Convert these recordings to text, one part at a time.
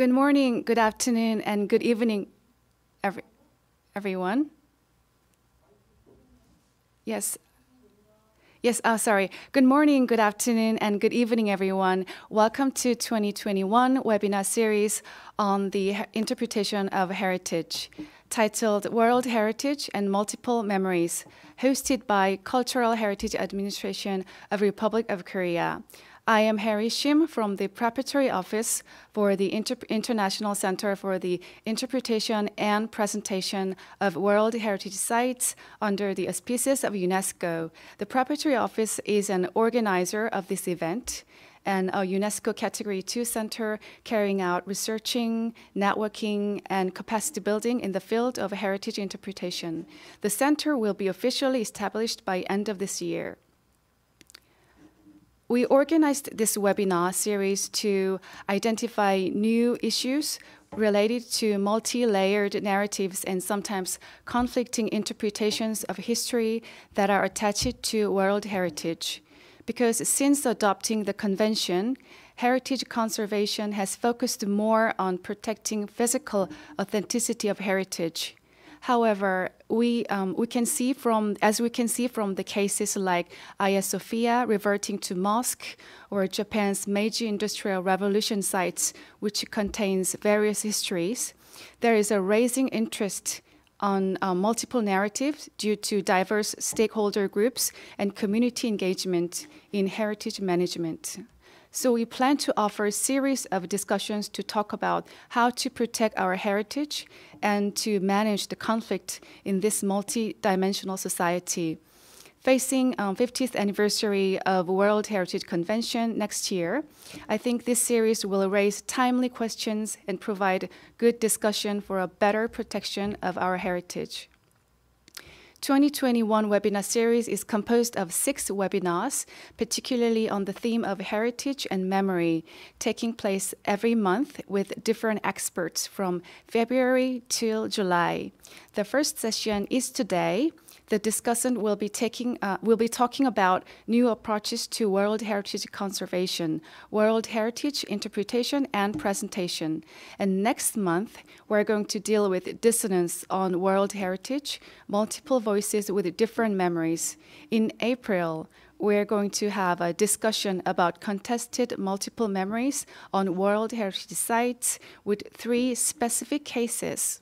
Good morning, good afternoon, and good evening, every, everyone. Yes. Yes, oh, sorry. Good morning, good afternoon, and good evening, everyone. Welcome to 2021 webinar series on the interpretation of heritage, titled World Heritage and Multiple Memories, hosted by Cultural Heritage Administration of Republic of Korea. I am Harry Shim from the Preparatory Office for the Inter International Center for the Interpretation and Presentation of World Heritage Sites under the auspices of UNESCO. The Preparatory Office is an organizer of this event and a UNESCO Category 2 center carrying out researching, networking, and capacity building in the field of heritage interpretation. The center will be officially established by end of this year. We organized this webinar series to identify new issues related to multi-layered narratives and sometimes conflicting interpretations of history that are attached to world heritage. Because since adopting the convention, heritage conservation has focused more on protecting physical authenticity of heritage. However, we, um, we can see from, as we can see from the cases like Hagia Sophia reverting to mosque or Japan's Meiji Industrial Revolution sites, which contains various histories, there is a rising interest on uh, multiple narratives due to diverse stakeholder groups and community engagement in heritage management. So we plan to offer a series of discussions to talk about how to protect our heritage and to manage the conflict in this multi-dimensional society. Facing um, 50th anniversary of World Heritage Convention next year, I think this series will raise timely questions and provide good discussion for a better protection of our heritage. 2021 webinar series is composed of six webinars, particularly on the theme of heritage and memory, taking place every month with different experts from February till July. The first session is today, the discussant will be taking uh, will be talking about new approaches to World Heritage conservation, World Heritage interpretation and presentation. And next month, we're going to deal with dissonance on World Heritage, multiple voices with different memories. In April, we're going to have a discussion about contested multiple memories on World Heritage sites with three specific cases.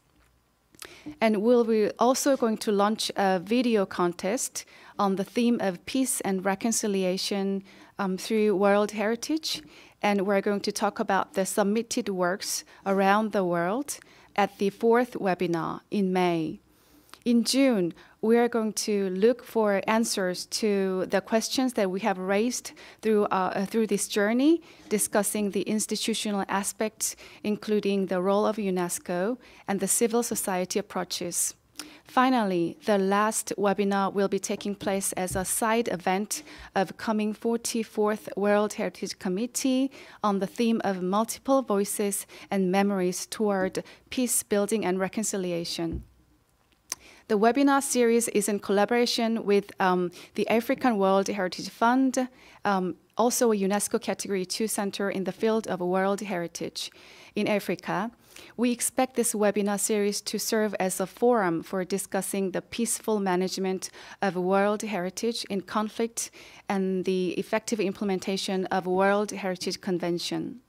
And we'll be also going to launch a video contest on the theme of peace and reconciliation um, through World Heritage. And we're going to talk about the submitted works around the world at the fourth webinar in May. In June, we are going to look for answers to the questions that we have raised through, uh, through this journey, discussing the institutional aspects, including the role of UNESCO and the civil society approaches. Finally, the last webinar will be taking place as a side event of coming 44th World Heritage Committee on the theme of multiple voices and memories toward peace building and reconciliation. The webinar series is in collaboration with um, the African World Heritage Fund, um, also a UNESCO Category 2 center in the field of World Heritage in Africa. We expect this webinar series to serve as a forum for discussing the peaceful management of World Heritage in conflict and the effective implementation of World Heritage Convention.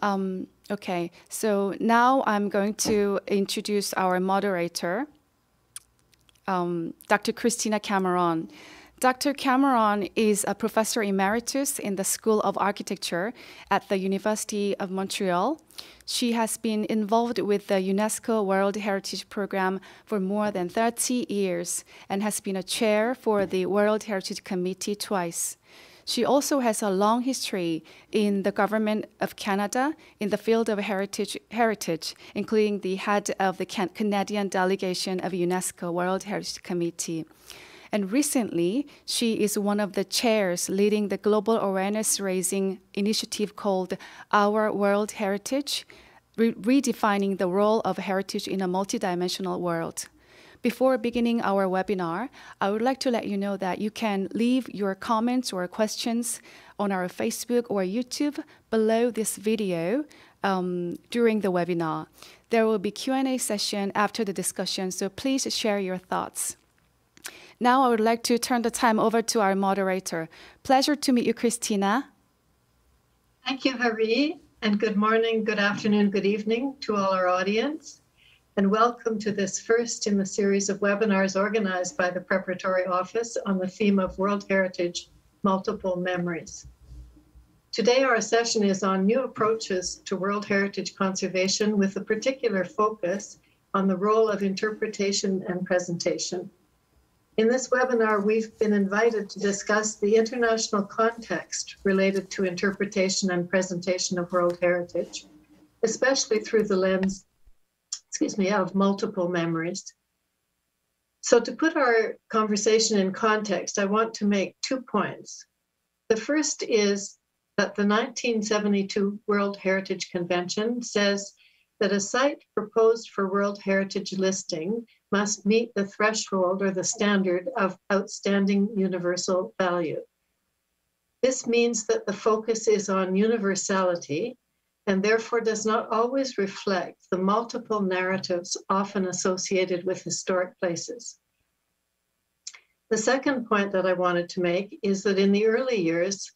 Um, okay, so now I'm going to introduce our moderator, um, Dr. Christina Cameron. Dr. Cameron is a professor emeritus in the School of Architecture at the University of Montreal. She has been involved with the UNESCO World Heritage Program for more than 30 years and has been a chair for the World Heritage Committee twice. She also has a long history in the government of Canada in the field of heritage, heritage including the head of the Can Canadian delegation of UNESCO World Heritage Committee. And recently, she is one of the chairs leading the global awareness raising initiative called Our World Heritage, re redefining the role of heritage in a multidimensional world. Before beginning our webinar, I would like to let you know that you can leave your comments or questions on our Facebook or YouTube below this video um, during the webinar. There will be Q&A session after the discussion, so please share your thoughts. Now I would like to turn the time over to our moderator. Pleasure to meet you, Christina. Thank you, Hari, and good morning, good afternoon, good evening to all our audience. And welcome to this first in the series of webinars organized by the Preparatory Office on the theme of World Heritage Multiple Memories. Today, our session is on new approaches to World Heritage conservation with a particular focus on the role of interpretation and presentation. In this webinar, we've been invited to discuss the international context related to interpretation and presentation of World Heritage, especially through the lens, excuse me, of multiple memories. So to put our conversation in context, I want to make two points. The first is that the 1972 World Heritage Convention says that a site proposed for World Heritage listing must meet the threshold or the standard of outstanding universal value. This means that the focus is on universality and therefore does not always reflect the multiple narratives often associated with historic places. The second point that I wanted to make is that in the early years,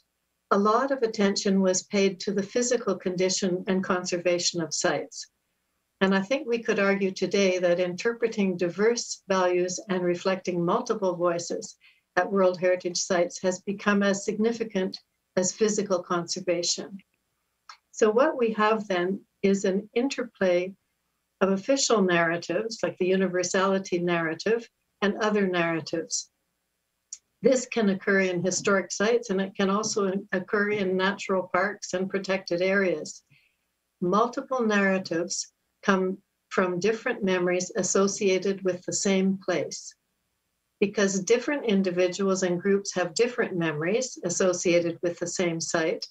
a lot of attention was paid to the physical condition and conservation of sites. And I think we could argue today that interpreting diverse values and reflecting multiple voices at World Heritage sites has become as significant as physical conservation. So what we have then is an interplay of official narratives, like the universality narrative, and other narratives. This can occur in historic sites and it can also occur in natural parks and protected areas. Multiple narratives come from different memories associated with the same place. Because different individuals and groups have different memories associated with the same site,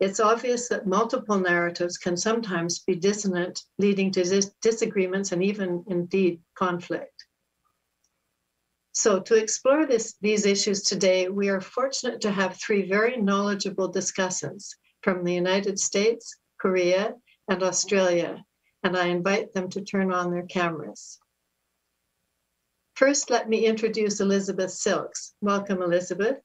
it's obvious that multiple narratives can sometimes be dissonant, leading to dis- disagreements and even indeed conflict. So, to explore this, these issues today, we are fortunate to have three very knowledgeable discussants from the United States, Korea, and Australia and I invite them to turn on their cameras. First, let me introduce Elizabeth Silkes. Welcome, Elizabeth.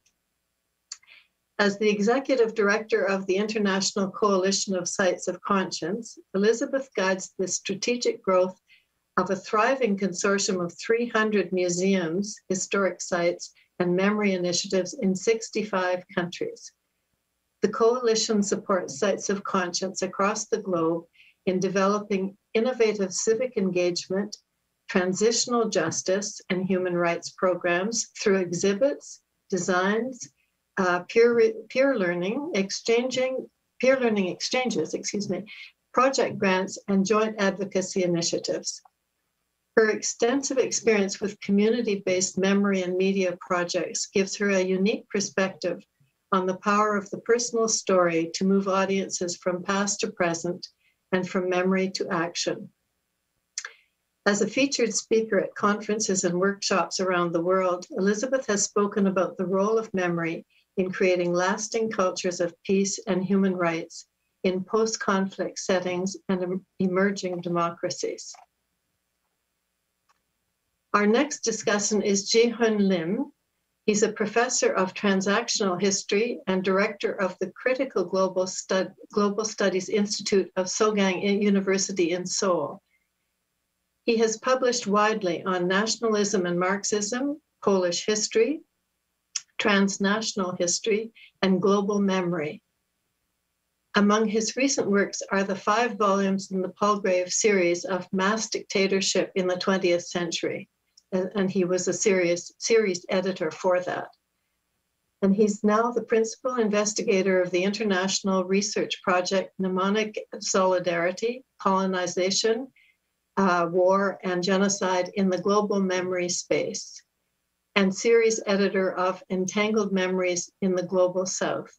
As the executive director of the International Coalition of Sites of Conscience, Elizabeth guides the strategic growth of a thriving consortium of 300 museums, historic sites, and memory initiatives in 65 countries. The coalition supports sites of conscience across the globe in developing innovative civic engagement, transitional justice, and human rights programs through exhibits, designs, uh, peer, peer learning, exchanging, peer learning exchanges, excuse me, project grants, and joint advocacy initiatives. Her extensive experience with community-based memory and media projects gives her a unique perspective on the power of the personal story to move audiences from past to present and from memory to action. As a featured speaker at conferences and workshops around the world, Elizabeth has spoken about the role of memory in creating lasting cultures of peace and human rights in post conflict settings and emerging democracies. Our next discussant is Jie-Hyun Lim, He's a professor of transnational history and director of the Critical Global, Stud- Global Studies Institute of Sogang University in Seoul. He has published widely on nationalism and Marxism, Polish history, transnational history, and global memory. Among his recent works are the five volumes in the Palgrave series of Mass Dictatorship in the 20th Century and, he was a serious series editor for that. And he's now the principal investigator of the international research project Mnemonic Solidarity, Colonization, uh, War, and Genocide in the Global Memory Space, and series editor of Entangled Memories in the Global South.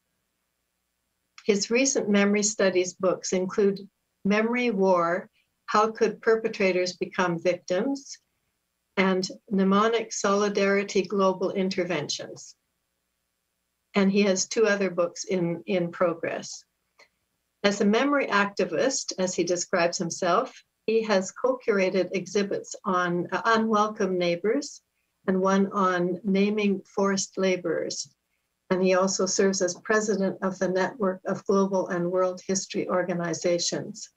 His recent memory studies books include Memory War How Could Perpetrators Become Victims? and Mnemonic Solidarity Global Interventions. And he has two other books in, in progress. As a memory activist, as he describes himself, he has co-curated exhibits on uh, unwelcome neighbors and one on naming forced laborers. And he also serves as president of the Network of Global and World History Organizations.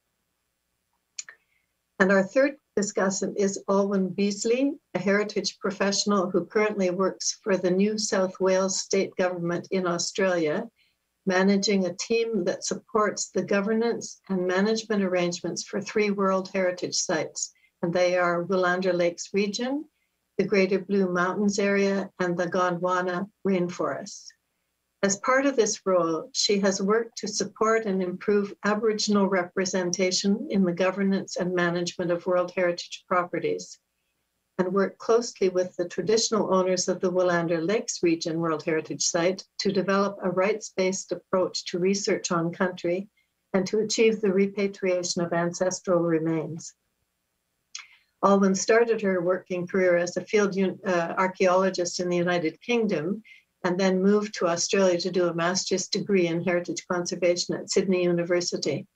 And our third discussant is Alwyn Beasley, a heritage professional who currently works for the New South Wales state government in Australia, managing a team that supports the governance and management arrangements for three World Heritage Sites. And they are Willandra Lakes region, the Greater Blue Mountains area, and the Gondwana rainforest. As part of this role, she has worked to support and improve Aboriginal representation in the governance and management of World Heritage properties, and worked closely with the traditional owners of the Willandra Lakes Region World Heritage Site to develop a rights-based approach to research on country and to achieve the repatriation of ancestral remains. Alwyn started her working career as a field uh, archaeologist in the United Kingdom and then moved to Australia to do a master's degree in heritage conservation at Sydney University.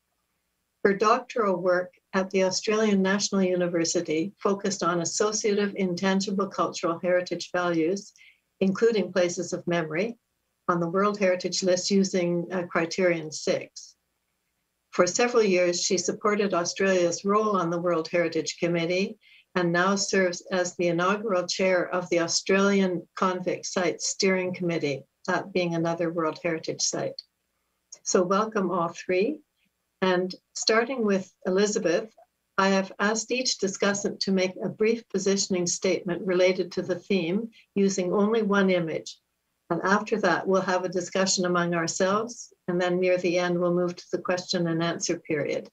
Her doctoral work at the Australian National University focused on associative intangible cultural heritage values, including places of memory, on the World Heritage List using uh, Criterion 6. For several years, she supported Australia's role on the World Heritage Committee and now serves as the inaugural chair of the Australian Convict Site Steering Committee, that being another World Heritage Site. So welcome all three. And starting with Elizabeth, I have asked each discussant to make a brief positioning statement related to the theme using only one image. And after that, we'll have a discussion among ourselves. And then near the end, we'll move to the question and answer period.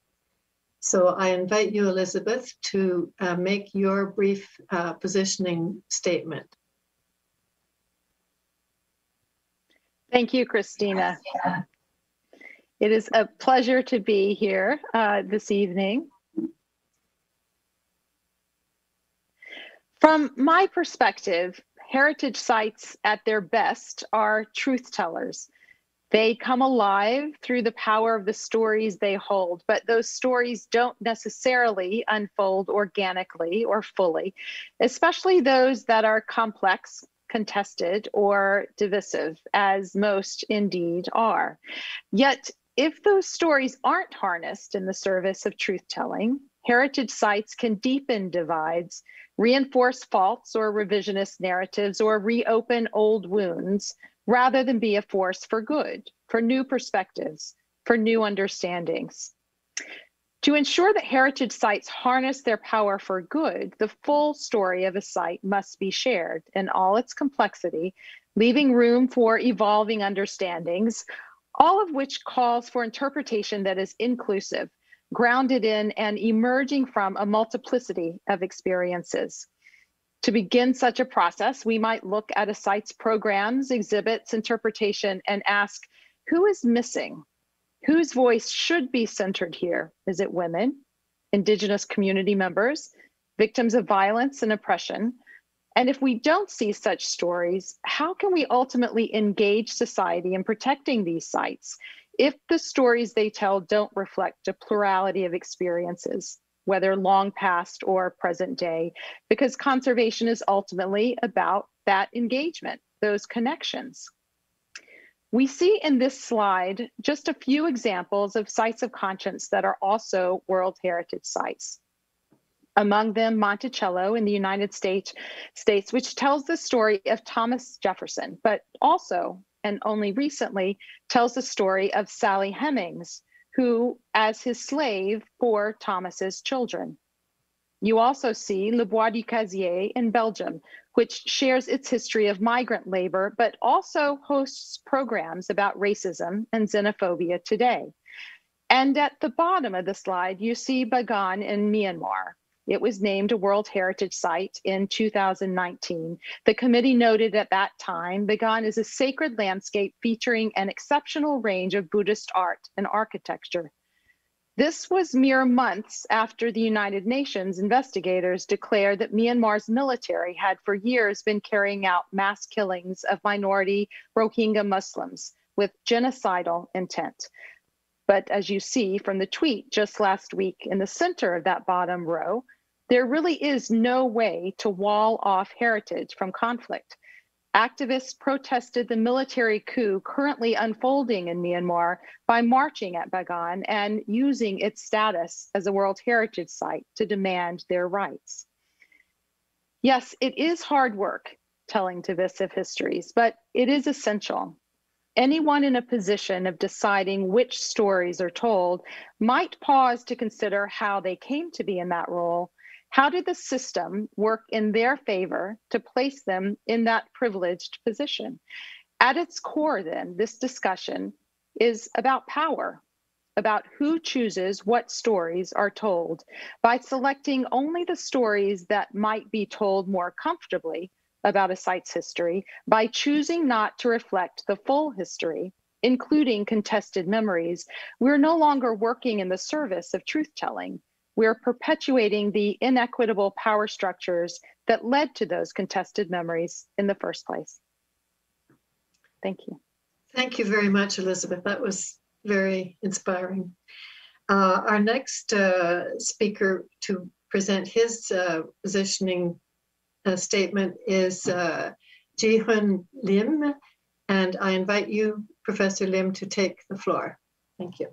So I invite you, Elizabeth, to uh, make your brief uh, positioning statement. Thank you, Christina. It is a pleasure to be here uh, this evening. From my perspective, heritage sites at their best are truth tellers. They come alive through the power of the stories they hold, but those stories don't necessarily unfold organically or fully, especially those that are complex, contested, or divisive, as most indeed are. Yet, if those stories aren't harnessed in the service of truth telling, heritage sites can deepen divides, reinforce faults or revisionist narratives, or reopen old wounds rather than be a force for good, for new perspectives, for new understandings. To ensure that heritage sites harness their power for good, the full story of a site must be shared in all its complexity, leaving room for evolving understandings, all of which calls for interpretation that is inclusive, grounded in and emerging from a multiplicity of experiences. To begin such a process, we might look at a site's programs, exhibits, interpretation, and ask who is missing? Whose voice should be centered here? Is it women, Indigenous community members, victims of violence and oppression? And if we don't see such stories, how can we ultimately engage society in protecting these sites if the stories they tell don't reflect a plurality of experiences? Whether long past or present day, because conservation is ultimately about that engagement, those connections. We see in this slide just a few examples of sites of conscience that are also World Heritage Sites. Among them, Monticello in the United States, States, which tells the story of Thomas Jefferson, but also, and only recently, tells the story of Sally Hemings, who as his slave for Thomas's children. You also see Le Bois du Cazier in Belgium, which shares its history of migrant labor, but also hosts programs about racism and xenophobia today. And at the bottom of the slide, you see Bagan in Myanmar, it was named a World Heritage Site in 2019. The committee noted at that time Bagan is a sacred landscape featuring an exceptional range of Buddhist art and architecture. This was mere months after the United Nations investigators declared that Myanmar's military had for years been carrying out mass killings of minority Rohingya Muslims with genocidal intent. But as you see from the tweet just last week in the center of that bottom row, there really is no way to wall off heritage from conflict. Activists protested the military coup currently unfolding in Myanmar by marching at Bagan and using its status as a World Heritage Site to demand their rights. Yes, it is hard work telling divisive histories, but it is essential. Anyone in a position of deciding which stories are told might pause to consider how they came to be in that role how did the system work in their favor to place them in that privileged position? At its core, then, this discussion is about power, about who chooses what stories are told by selecting only the stories that might be told more comfortably about a site's history, by choosing not to reflect the full history, including contested memories, we're no longer working in the service of truth telling we're perpetuating the inequitable power structures that led to those contested memories in the first place. Thank you. Thank you very much, Elizabeth. That was very inspiring. Uh, our next uh, speaker to present his uh, positioning uh, statement is uh, Jie-Hyun Lim, and I invite you, Professor Lim, to take the floor. Thank you.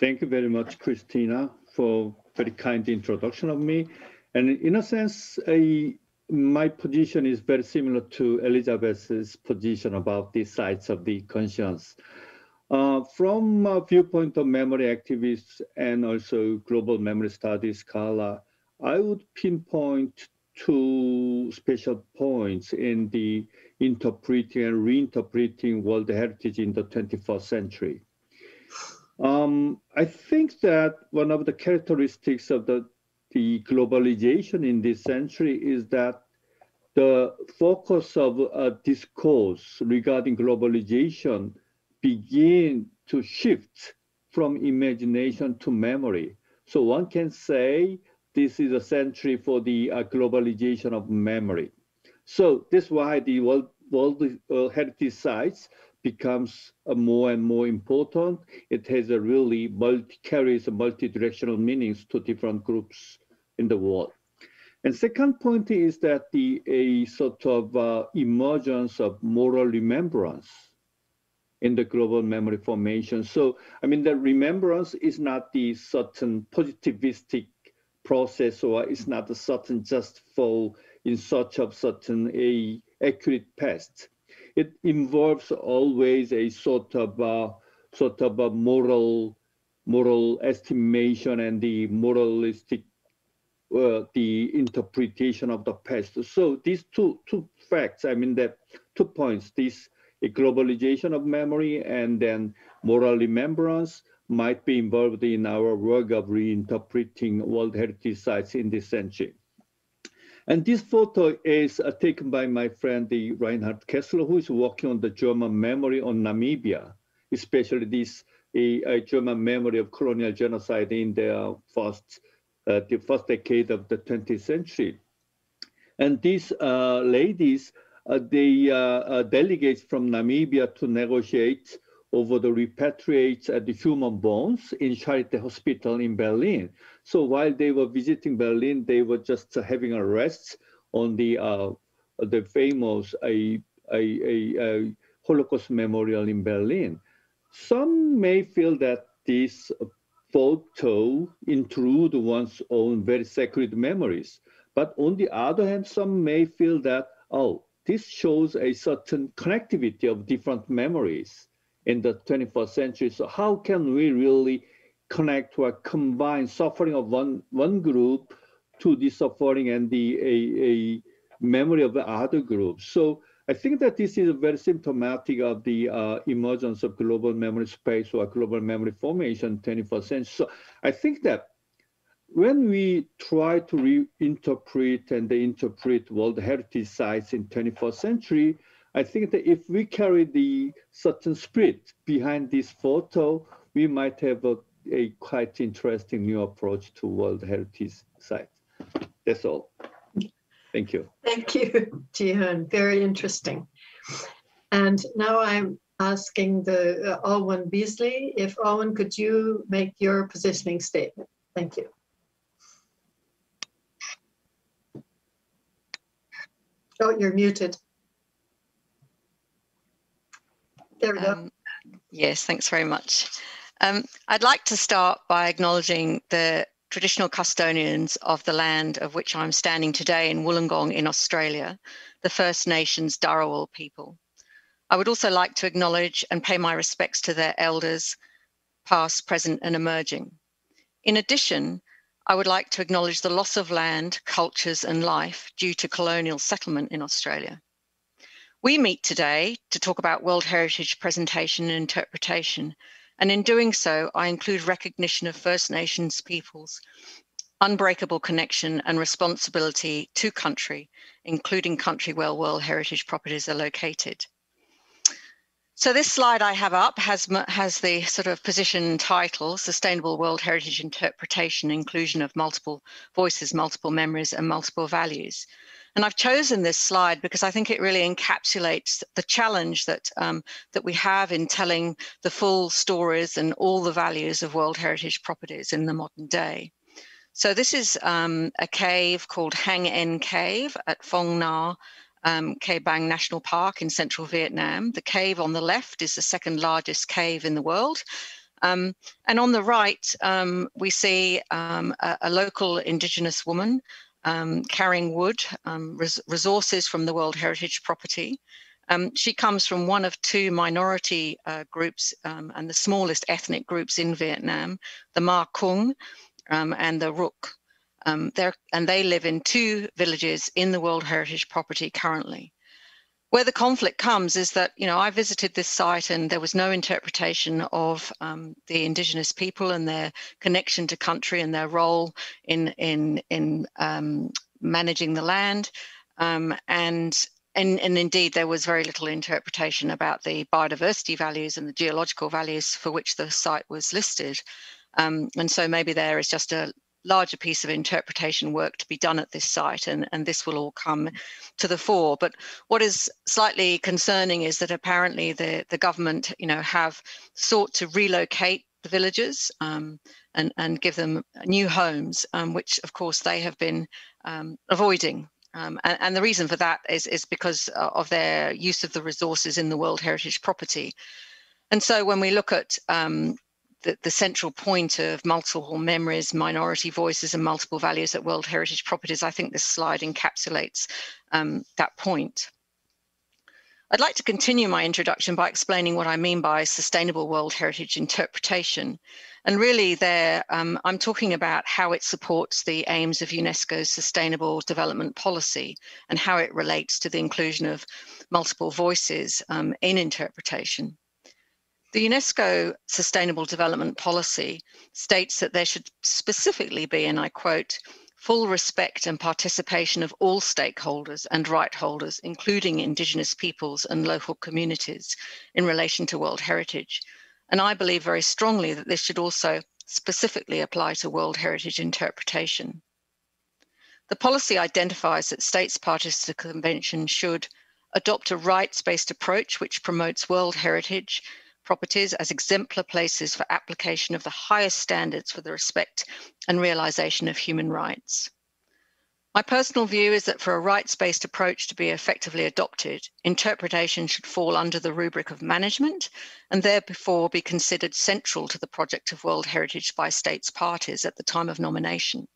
Thank you very much, Christina, for very kind introduction of me. And in a sense, I, my position is very similar to Elizabeth's position about the sites of the conscience. Uh, from a viewpoint of memory activists and also global memory studies scholar, I would pinpoint two special points in the interpreting and reinterpreting world heritage in the 21st century. Um, I think that one of the characteristics of the, the globalization in this century is that the focus of a discourse regarding globalization begin to shift from imagination to memory. So one can say this is a century for the uh, globalization of memory. So that's why the World, World uh, Heritage Sites becomes more and more important. It has a really multi carries a multi-directional meanings to different groups in the world. And second point is that the a sort of uh, emergence of moral remembrance in the global memory formation. So I mean the remembrance is not the certain positivistic process or it's not a certain just for in search of certain a accurate past it involves always a sort of a, sort of a moral moral estimation and the moralistic uh, the interpretation of the past. So these two two facts, I mean that two points, this globalization of memory and then moral remembrance might be involved in our work of reinterpreting World Heritage Sites in this century. And this photo is uh, taken by my friend the Reinhart Kössler, who is working on the German memory on Namibia, especially this a German memory of colonial genocide in the first uh, the first decade of the 20th century. And these uh, ladies, uh, they uh, delegates from Namibia to negotiate over the repatriates at the human bones in Charité Hospital in Berlin. So while they were visiting Berlin, they were just having a rest on the uh, the famous a, a, a, a Holocaust memorial in Berlin. Some may feel that this photo intrude one's own very sacred memories. But on the other hand, some may feel that, oh, this shows a certain connectivity of different memories in the 21st century. So how can we really connect or combine suffering of one, one group to the suffering and the a, a memory of the other groups? So I think that this is very symptomatic of the uh, emergence of global memory space or global memory formation 21st century. So I think that when we try to reinterpret and interpret World Heritage Sites in 21st century, I think that if we carry the certain spirit behind this photo, we might have a, a quite interesting new approach to World Heritage Site. That's all. Thank you. Thank you, Jie-Hyun. Very interesting. And now I'm asking the uh, Beasley. If Alwyn, could you make your positioning statement? Thank you. Oh, you're muted. There we go. Um, yes, thanks very much. Um, I'd like to start by acknowledging the traditional custodians of the land of which I'm standing today in Wollongong in Australia, the First Nations Dharawal people. I would also like to acknowledge and pay my respects to their elders, past, present, and emerging. In addition, I would like to acknowledge the loss of land, cultures, and life due to colonial settlement in Australia. We meet today to talk about World Heritage presentation and interpretation, and in doing so, I include recognition of First Nations peoples, unbreakable connection and responsibility to country, including country where World Heritage properties are located. So this slide I have up has, has the sort of position title, Sustainable World Heritage Interpretation, Inclusion of Multiple Voices, Multiple Memories and Multiple Values. And I've chosen this slide because I think it really encapsulates the challenge that, um, that we have in telling the full stories and all the values of World Heritage properties in the modern day. So this is um, a cave called Hang En Cave at Phong Nha um, Bang National Park in central Vietnam. The cave on the left is the second largest cave in the world. Um, and on the right, um, we see um, a, a, local indigenous woman um, carrying wood, um, res resources from the World Heritage Property. Um, she comes from one of two minority uh, groups um, and the smallest ethnic groups in Vietnam, the Ma Coong um, and the Ruk. Um, and they live in two villages in the World Heritage Property currently. Where the conflict comes is that, you know, I visited this site and there was no interpretation of um, the indigenous people and their connection to country and their role in, in, in um, managing the land. Um, and, and, and indeed, there was very little interpretation about the biodiversity values and the geological values for which the site was listed. Um, and so maybe there is just a larger piece of interpretation work to be done at this site and, and this will all come to the fore. But what is slightly concerning is that apparently the, the government, you know, have sought to relocate the villagers um, and, and give them new homes, um, which of course they have been um, avoiding. Um, and, and, the reason for that is, is because of their use of the resources in the World Heritage property. And so when we look at um, the, the central point of multiple memories, minority voices, and multiple values at World Heritage Properties, I think this slide encapsulates um, that point. I'd like to continue my introduction by explaining what I mean by sustainable World Heritage interpretation. And really there, um, I'm talking about how it supports the aims of UNESCO's Sustainable Development Policy and how it relates to the inclusion of multiple voices um, in interpretation. The UNESCO Sustainable Development Policy states that there should specifically be, and I quote, full respect and participation of all stakeholders and right holders, including Indigenous peoples and local communities, in relation to World Heritage. And I believe very strongly that this should also specifically apply to World Heritage interpretation. The policy identifies that states parties to the Convention should adopt a rights based approach which promotes World Heritage properties as exemplar places for application of the highest standards for the respect and realization of human rights. My personal view is that for a rights-based approach to be effectively adopted, interpretation should fall under the rubric of management and therefore be considered central to the project of World Heritage by states parties at the time of nomination.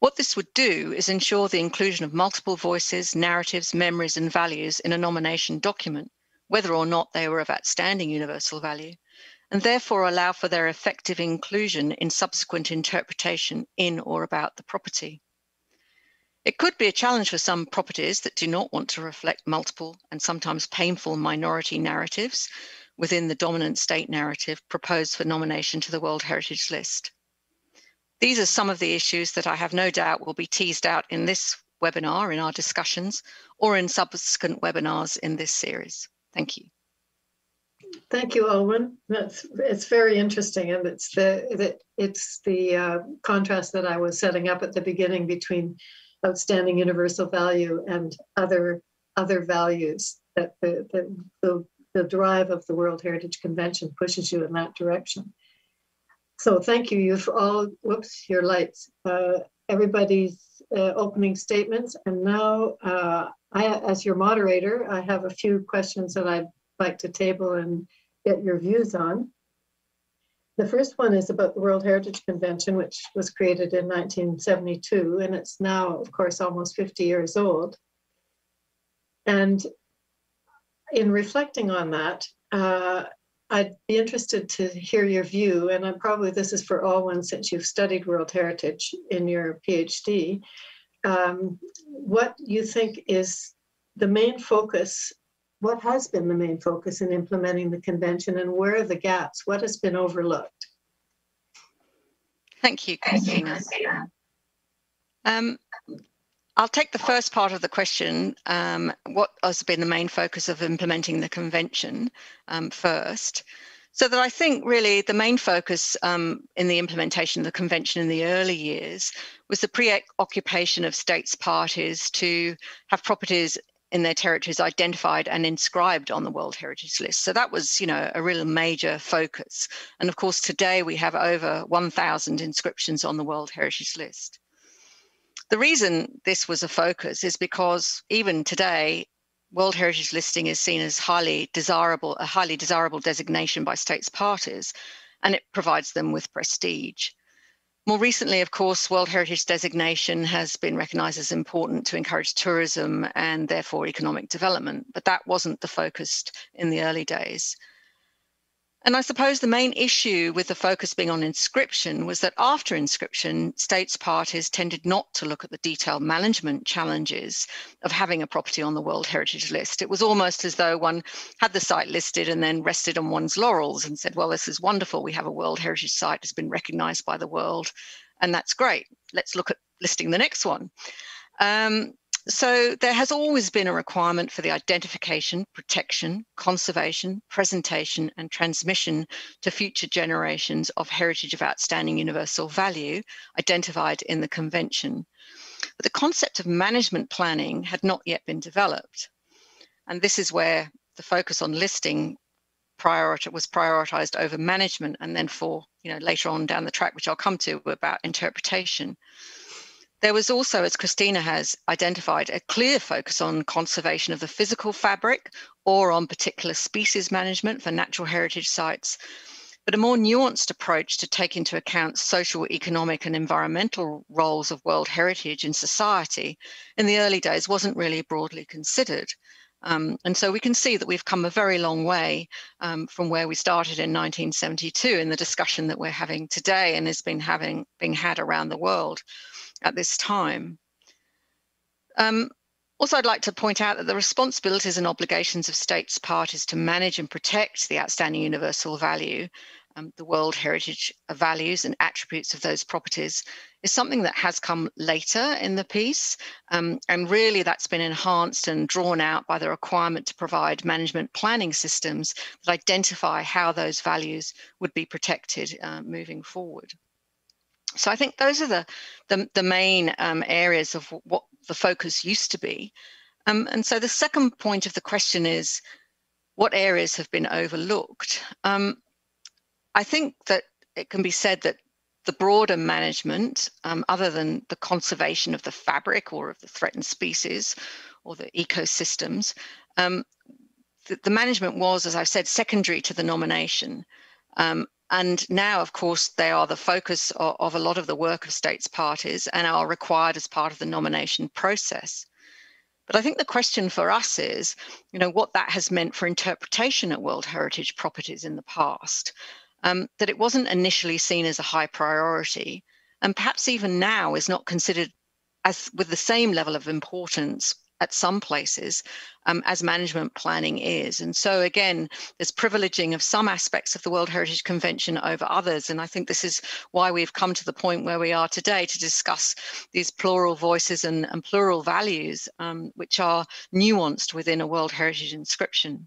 What this would do is ensure the inclusion of multiple voices, narratives, memories, and values in a nomination document whether or not they were of outstanding universal value, and therefore allow for their effective inclusion in subsequent interpretation in or about the property. It could be a challenge for some properties that do not want to reflect multiple and sometimes painful minority narratives within the dominant state narrative proposed for nomination to the World Heritage List. These are some of the issues that I have no doubt will be teased out in this webinar, in our discussions, or in subsequent webinars in this series. Thank you. Thank you, Owen. That's it's very interesting, and it's the, it's the uh, contrast that I was setting up at the beginning between outstanding universal value and other other values that the, the, the the drive of the World Heritage Convention pushes you in that direction. So thank you. You've all, whoops, your lights. Uh, everybody's uh, opening statements. And now, uh, I, as your moderator, I have a few questions that I'd like to table and get your views on. The first one is about the World Heritage Convention, which was created in 1972, and it's now, of course, almost 50 years old. And in reflecting on that, uh, I'd be interested to hear your view, and I'm probably this is for Alwyn since you've studied World Heritage in your PhD. Um, what you think is the main focus? What has been the main focus in implementing the convention, and where are the gaps? What has been overlooked? Thank you, Christina. Um, I'll take the first part of the question. Um, what has been the main focus of implementing the convention um, first? So that I think really the main focus um, in the implementation of the convention in the early years was the preoccupation of states parties to have properties in their territories identified and inscribed on the World Heritage List. So that was, you know, a real major focus. And of course, today we have over 1,000 inscriptions on the World Heritage List. The reason this was a focus is because even today, World Heritage listing is seen as highly desirable, a highly desirable designation by states parties, and it provides them with prestige. More recently, of course, World Heritage designation has been recognised as important to encourage tourism and therefore economic development, but that wasn't the focus in the early days. And I suppose the main issue with the focus being on inscription was that after inscription, states parties tended not to look at the detailed management challenges of having a property on the World Heritage List. It was almost as though one had the site listed and then rested on one's laurels and said, well, this is wonderful. We have a World Heritage site that's been recognized by the world, and that's great. Let's look at listing the next one. Um, so there has always been a requirement for the identification, protection, conservation, presentation, and transmission to future generations of heritage of outstanding universal value identified in the convention. But the concept of management planning had not yet been developed. And this is where the focus on listing was prioritized over management and then for you know later on down the track which i'll come to about interpretation there was also, as Christina has identified, a clear focus on conservation of the physical fabric or on particular species management for natural heritage sites, but a more nuanced approach to take into account social, economic, and environmental roles of World Heritage in society in the early days wasn't really broadly considered. Um, and so we can see that we've come a very long way um, from where we started in 1972 in the discussion that we're having today and has been having being had around the world at this time. Um, also, I'd like to point out that the responsibilities and obligations of states parties to manage and protect the outstanding universal value, um, the World Heritage values and attributes of those properties, is something that has come later in the piece. Um, and really, that's been enhanced and drawn out by the requirement to provide management planning systems that identify how those values would be protected uh, moving forward. So I think those are the the, the main um, areas of what the focus used to be. Um, and so the second point of the question is, what areas have been overlooked? Um, I think that it can be said that the broader management, um, other than the conservation of the fabric or of the threatened species or the ecosystems, um, the, the, management was, as I said, secondary to the nomination. And now, of course, they are the focus of, of, a lot of the work of states parties and are required as part of the nomination process. But I think the question for us is, you know, what that has meant for interpretation at World Heritage properties in the past, um, that it wasn't initially seen as a high priority, and perhaps even now is not considered as with the same level of importance at some places um, as management planning is. And so, again, there's privileging of some aspects of the World Heritage Convention over others. And I think this is why we've come to the point where we are today to discuss these plural voices and, and plural values, um, which are nuanced within a World Heritage inscription.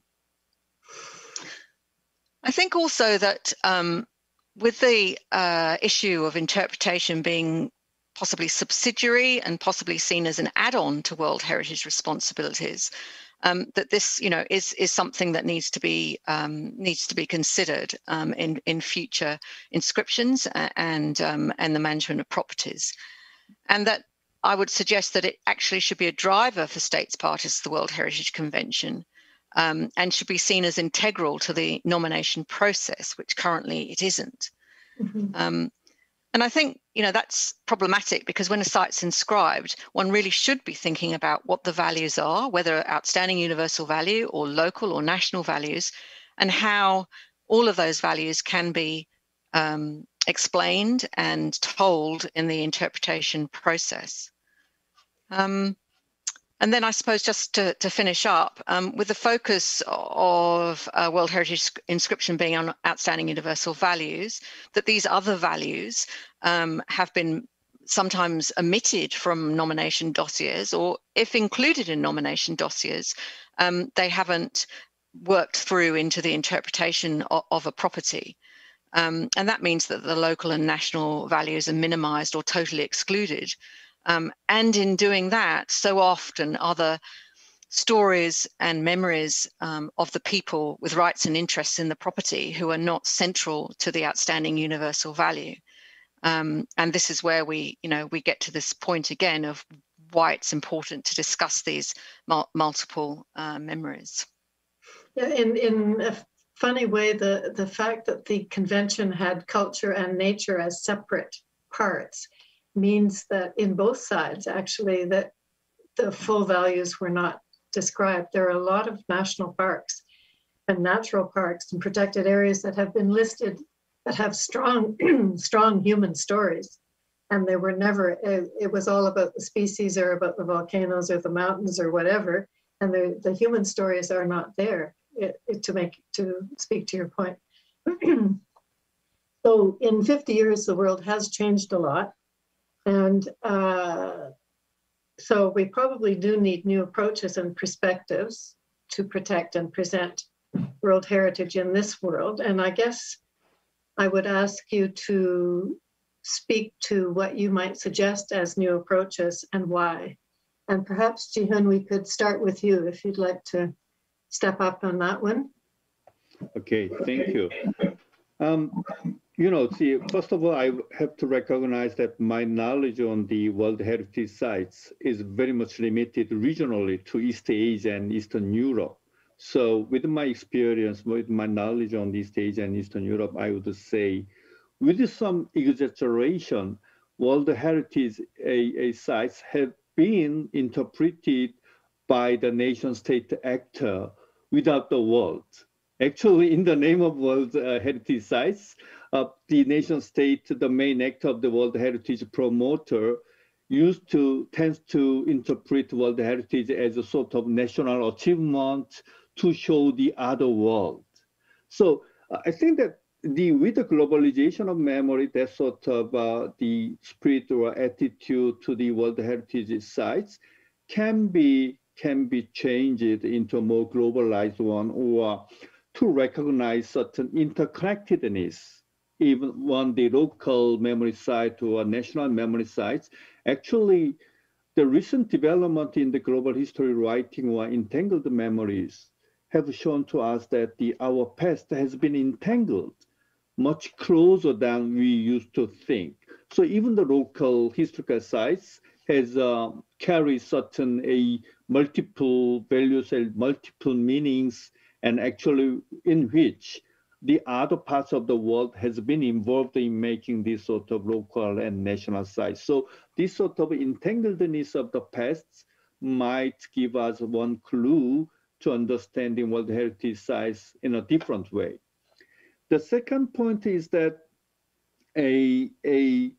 I think also that um, with the uh, issue of interpretation being possibly subsidiary and possibly seen as an add-on to World Heritage responsibilities. um, that this, you know, is is something that needs to be um, needs to be considered um, in in future inscriptions and um, and the management of properties, and that I would suggest that it actually should be a driver for states parties to the World Heritage Convention. Um, and should be seen as integral to the nomination process, which currently it isn't. Mm-hmm. Um, and I think, you know, that's problematic because when a site's inscribed, one really should be thinking about what the values are, whether outstanding universal value or local or national values, and how all of those values can be um, explained and told in the interpretation process. Um, and then I suppose just to, to finish up, um, with the focus of uh, World Heritage inscription being on outstanding universal values, that these other values um, have been sometimes omitted from nomination dossiers, or if included in nomination dossiers, um, they haven't worked through into the interpretation of, of a property. Um, and that means that the local and national values are minimized or totally excluded. Um, and in doing that, so often other stories and memories um, of the people with rights and interests in the property who are not central to the outstanding universal value. Um, and this is where we, you know, we get to this point again of why it's important to discuss these mul multiple uh, memories. Yeah, in, in a funny way, the, the fact that the convention had culture and nature as separate parts means that in both sides, actually, that the full values were not described. There are a lot of national parks and natural parks and protected areas that have been listed that have strong, strong human stories. And they were never, it, it, was all about the species or about the volcanoes or the mountains or whatever. And the, the human stories are not there it, it, to make, to speak to your point. so in 50 years, the world has changed a lot. And uh, so we probably do need new approaches and perspectives to protect and present World Heritage in this world. And I guess I would ask you to speak to what you might suggest as new approaches and why. And perhaps, Jie-Hyun, we could start with you if you'd like to step up on that one. Okay, thank you. Um, you know, see, first of all, I have to recognize that my knowledge on the World Heritage sites is very much limited regionally to East Asia and Eastern Europe. So with my experience, with my knowledge on East Asia and Eastern Europe, I would say with some exaggeration, World Heritage a, a sites have been interpreted by the nation state actor without the world. Actually, in the name of World uh, Heritage Sites, uh, the nation state, the main actor of the World Heritage promoter, used to tends to interpret World Heritage as a sort of national achievement to show the other world. So uh, I think that the with the globalization of memory, that sort of uh, the spirit or attitude to the World Heritage sites can be can be changed into a more globalized one or to recognize certain interconnectedness even when the local memory site or national memory sites, actually the recent development in the global history writing or entangled memories have shown to us that the, our past has been entangled much closer than we used to think. So even the local historical sites has uh, carry certain a multiple values and multiple meanings and actually in which the other parts of the world has been involved in making this sort of local and national sites. So this sort of entangledness of the past might give us one clue to understanding World Heritage sites in a different way. The second point is that a, a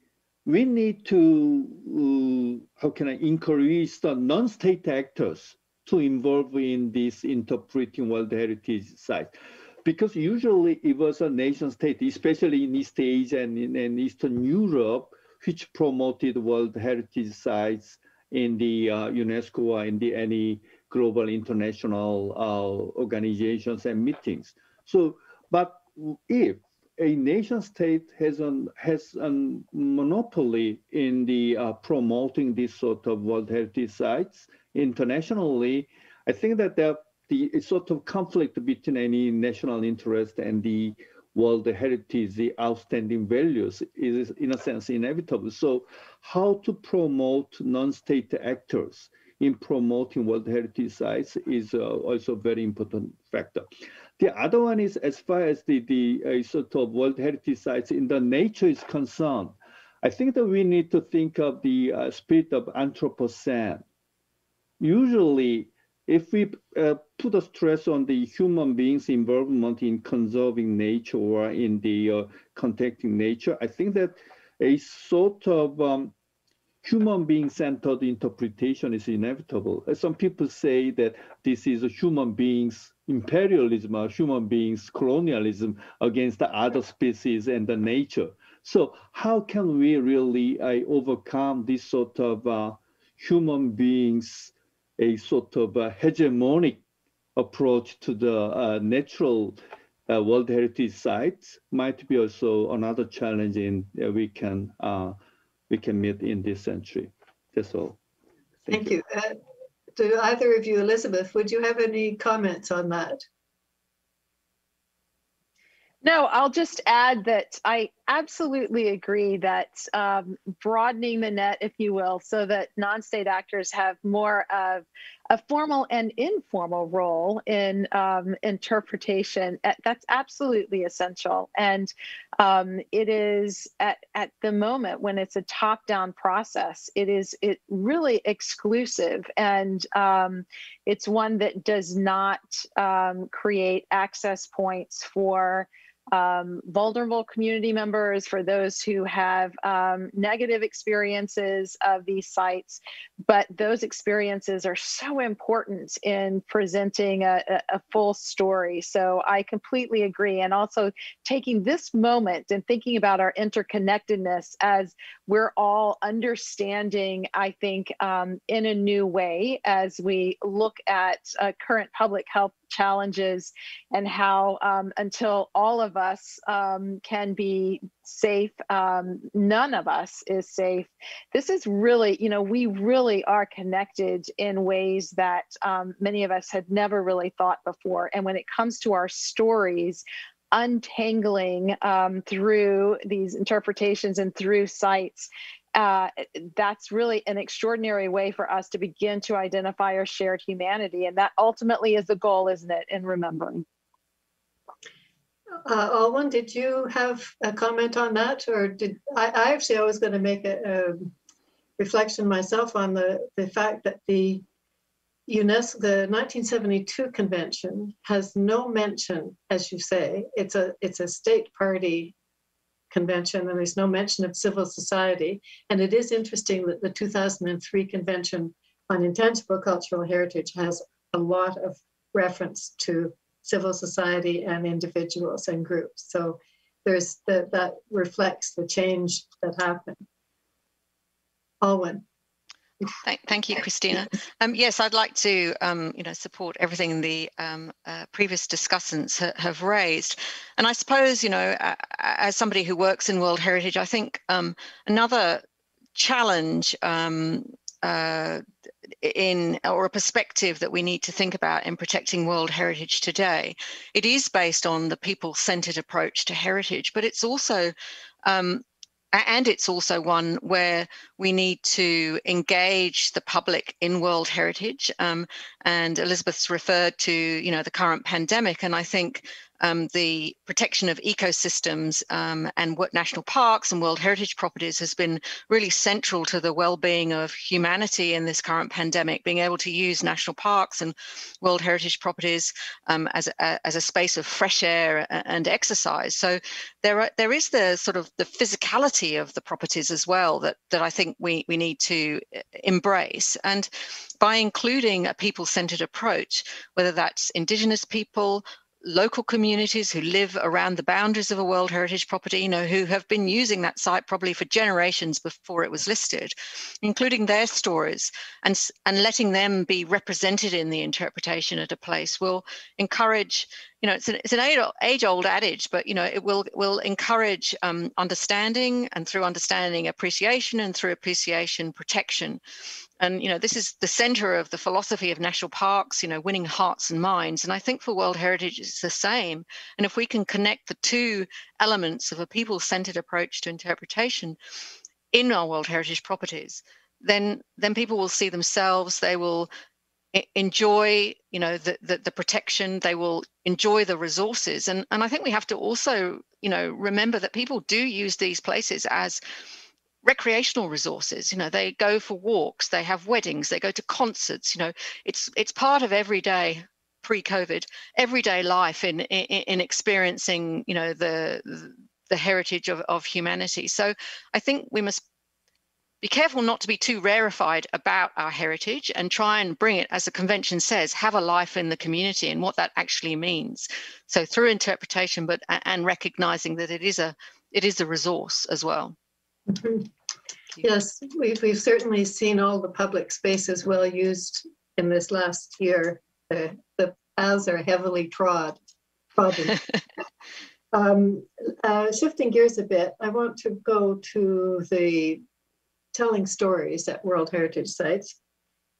we need to, uh, how can I encourage the non-state actors to involve in this interpreting World Heritage sites because usually it was a nation state, especially in East Asia and in, Eastern Europe, which promoted World Heritage sites in the uh, UNESCO or in the any global international uh, organizations and meetings. So, but if a nation state has an has a monopoly in the uh, promoting this sort of World Heritage sites internationally, I think that the sort of conflict between any national interest and the world heritage, the outstanding values is in a sense inevitable. So how to promote non-state actors in promoting World Heritage sites is uh, also a very important factor. The other one is as far as the, the uh, sort of World Heritage sites in the nature is concerned, I think that we need to think of the uh, spirit of Anthropocene. Usually, if we uh, put a stress on the human beings' involvement in conserving nature or in the uh, contacting nature, I think that a sort of um, human being centered interpretation is inevitable. Some people say that this is a human beings imperialism or human beings colonialism against the other species and the nature. So how can we really uh, overcome this sort of uh, human beings, a sort of uh, hegemonic approach to the uh, natural uh, World Heritage sites might be also another challenge in uh, we can we can meet in this century. That's all. Thank, Thank you. you. Uh, do either of you, Elizabeth, would you have any comments on that? No, I'll just add that I absolutely agree that um, broadening the net, if you will, so that non state actors have more of a formal and informal role in um, interpretation. Eh, that's absolutely essential. And um, it is at, at the moment when it's a top down process, it is it really exclusive. And um, it's one that does not um, create access points for um, vulnerable community members, for those who have um, negative experiences of these sites. But those experiences are so important in presenting a, a, full story. So I completely agree. And also taking this moment and thinking about our interconnectedness as we're all understanding, I think, um, in a new way as we look at uh, current public health challenges and how um, until all of us um, can be safe, um, none of us is safe. This is really, you know, we really are connected in ways that um, many of us had never really thought before. And when it comes to our stories, untangling um, through these interpretations and through sites uh, that's really an extraordinary way for us to begin to identify our shared humanity. And that ultimately is the goal, isn't it, in remembering? Uh, Alwyn, did you have a comment on that? Or did I, I actually I was going to make a, a, reflection myself on the, the fact that the UNESCO, the 1972 convention has no mention, as you say, it's a it's a state party convention, and there's no mention of civil society. And it is interesting that the 2003 convention on intangible cultural heritage has a lot of reference to civil society and individuals and groups. So there's the, that reflects the change that happened. Alwyn. Thank, thank you, Christina. Um, yes, I'd like to, um, you know, support everything the um, uh, previous discussants ha have raised. And I suppose, you know, uh, as somebody who works in World Heritage, I think um, another challenge um, uh, in or a perspective that we need to think about in protecting world heritage today it is based on the people-centered approach to heritage but it's also um, and it's also one where we need to engage the public in world heritage um, and elizabeth's referred to you know the current pandemic and i think um, the protection of ecosystems um, and what national parks and World Heritage properties has been really central to the well-being of humanity in this current pandemic. Being able to use national parks and World Heritage properties um, as a, as a space of fresh air and exercise. So there are there is the sort of the physicality of the properties as well that that I think we we need to uh, embrace and by including a people-centered approach, whether that's Indigenous people, local communities who live around the boundaries of a World Heritage property, you know, who have been using that site probably for generations before it was listed, including their stories and, and letting them be represented in the interpretation at a place will encourage you know, it's an, it's an age-old adage, but you know, it will will encourage um, understanding, and through understanding, appreciation, and through appreciation, protection. And you know, this is the center of the philosophy of national parks. You know, winning hearts and minds. And I think for World Heritage, it's the same. And if we can connect the two elements of a people-centered approach to interpretation in our World Heritage properties, then then people will see themselves. They will enjoy you know the, the, the protection they will enjoy the resources. And and i think we have to also you know remember that people do use these places as recreational resources. You know they go for walks they have weddings they go to concerts. You know it's it's part of everyday pre-covid everyday life in in, in experiencing you know the the heritage of, of humanity. So i think we must be careful not to be too rarefied about our heritage and try and bring it, as the convention says, have a life in the community and what that actually means. So through interpretation, but and recognizing that it is a it is a resource as well. Mm-hmm. Yes, we've, we've certainly seen all the public spaces well used in this last year. The, the paths are heavily trod, trodden. um, uh, shifting gears a bit, I want to go to the telling stories at World Heritage Sites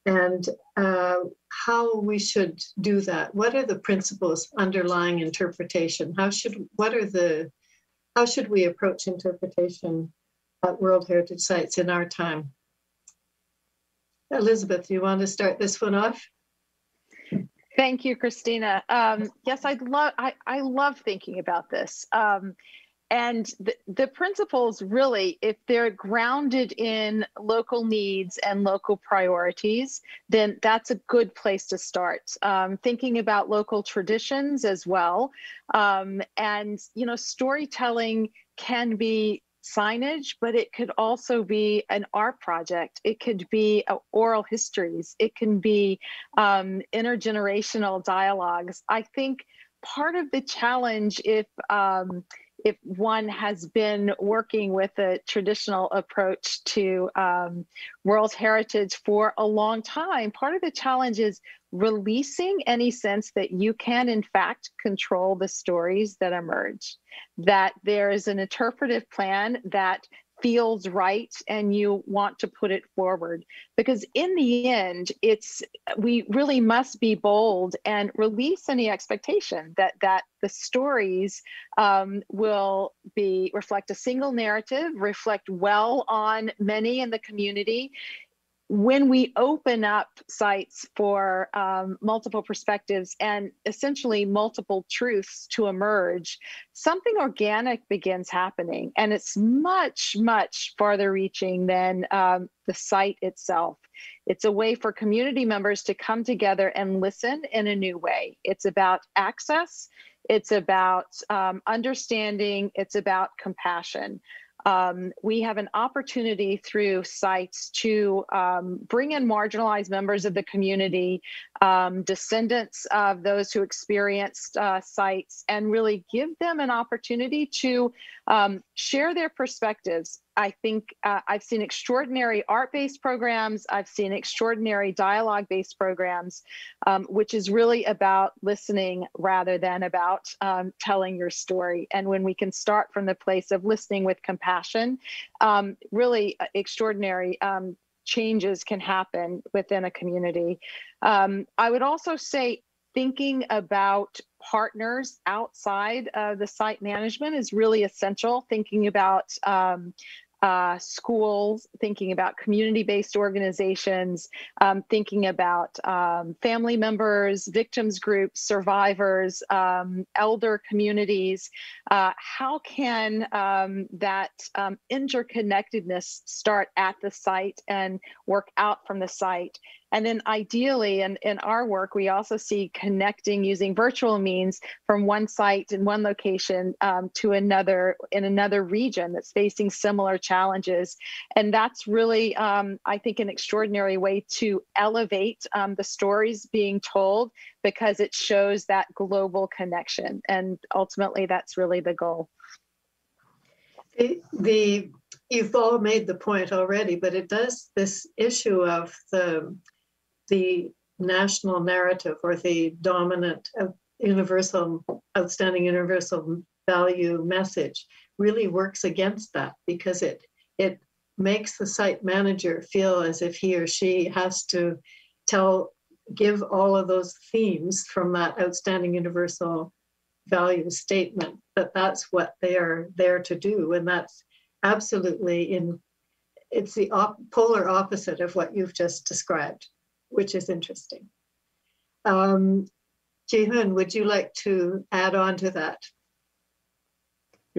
and uh, how we should do that. What are the principles underlying interpretation? How should what are the how should we approach interpretation at World Heritage Sites in our time? Elizabeth, you want to start this one off? Thank you, Christina. Um, yes, I'd love I, I love thinking about this. Um, and the, the principles really if they're grounded in local needs and local priorities then that's a good place to start. Um, thinking about local traditions as well. Um, and you know storytelling can be signage but it could also be an art project. It could be uh, oral histories. It can be um, intergenerational dialogues. I think part of the challenge if um, if one has been working with a traditional approach to um, World Heritage for a long time, part of the challenge is releasing any sense that you can, in fact, control the stories that emerge, that there is an interpretive plan that feels right and you want to put it forward. Because in the end it's we really must be bold and release any expectation that that the stories um, will be reflect a single narrative reflect well on many in the community when we open up sites for um, multiple perspectives and essentially multiple truths to emerge, something organic begins happening. And it's much, much farther reaching than um, the site itself. It's a way for community members to come together and listen in a new way. It's about access, it's about um, understanding, it's about compassion um, we have an opportunity through sites to um, bring in marginalized members of the community, um, descendants of those who experienced uh, sites, and really give them an opportunity to um, share their perspectives I think uh, I've seen extraordinary art based programs, I've seen extraordinary dialogue based programs, um, which is really about listening rather than about um, telling your story. And when we can start from the place of listening with compassion, um, really uh, extraordinary um, changes can happen within a community. Um, I would also say thinking about partners outside of the site management is really essential. Thinking about um, uh, schools, thinking about community based organizations, um, thinking about um, family members, victims groups, survivors, um, elder communities. Uh, how can um, that um, interconnectedness start at the site and work out from the site? And then ideally, in, in our work, we also see connecting using virtual means from one site in one location um, to another in another region that's facing similar challenges. And that's really, um, I think, an extraordinary way to elevate um, the stories being told because it shows that global connection. And ultimately, that's really the goal. The, the you've all made the point already, but it does this issue of the the national narrative or the dominant uh, universal, outstanding universal value message really works against that because it it makes the site manager feel as if he or she has to tell give all of those themes from that outstanding universal value statement that that's what they are there to do. And that's absolutely in it's the op- polar opposite of what you've just described which is interesting um, Jie-Hyun, would you like to add on to that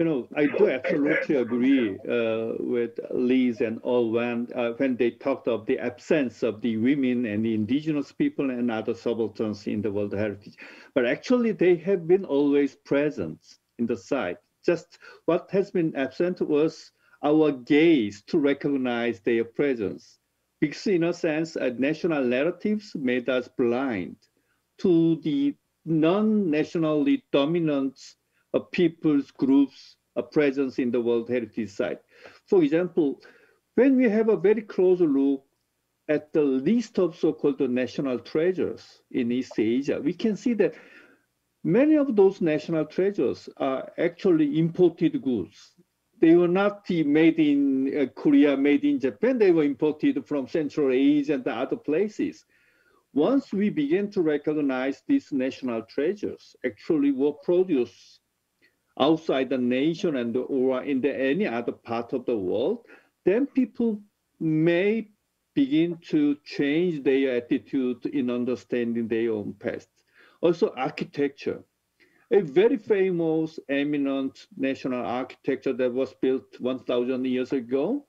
you know, I do absolutely agree uh, with Liz and all when uh, when they talked of the absence of the women and the indigenous people and other subalterns in the World Heritage. But actually, they have been always present in the site. Just what has been absent was our gaze to recognize their presence. Because in a sense, uh, national narratives made us blind to the non-nationally dominant a people's groups a presence in the World Heritage Site. For example, when we have a very close look at the list of so-called national treasures in East Asia, we can see that many of those national treasures are actually imported goods. They were not made in uh, Korea, made in Japan. They were imported from Central Asia and other places. Once we begin to recognize these national treasures actually were produced outside the nation and or in the, any other part of the world, then people may begin to change their attitude in understanding their own past. Also, architecture. A very famous, eminent national architecture that was built 1,000 years ago.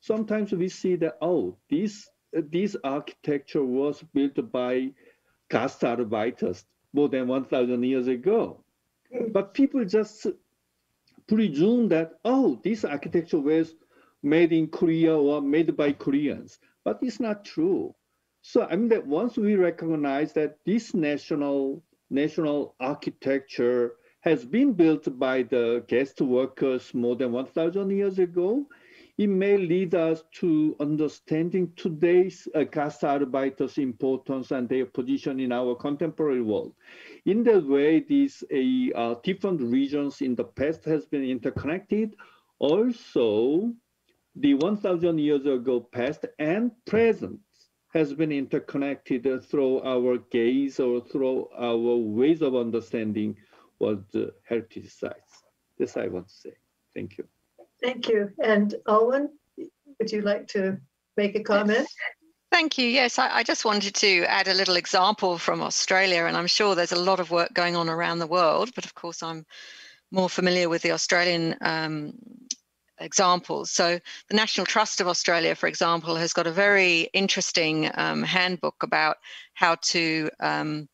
Sometimes we see that, oh, this, this architecture was built by Gastarbeiters more than 1,000 years ago. Mm. But people just presume that, oh, this architecture was made in Korea or made by Koreans. But it's not true. So I mean that once we recognize that this national national architecture has been built by the guest workers more than 1,000 years ago, it may lead us to understanding today's uh, Gastarbeiters' importance and their position in our contemporary world. In that way, these uh, different regions in the past has been interconnected. Also, the 1,000 years ago past and present has been interconnected through our gaze or through our ways of understanding what the heritage sites. This I want to say. Thank you. Thank you. And Owen, would you like to make a comment? Thank you. Yes, I, I, just wanted to add a little example from Australia, and I'm sure there's a lot of work going on around the world, but of course, I'm more familiar with the Australian um, examples. So, the National Trust of Australia, for example, has got a very interesting um, handbook about how to um,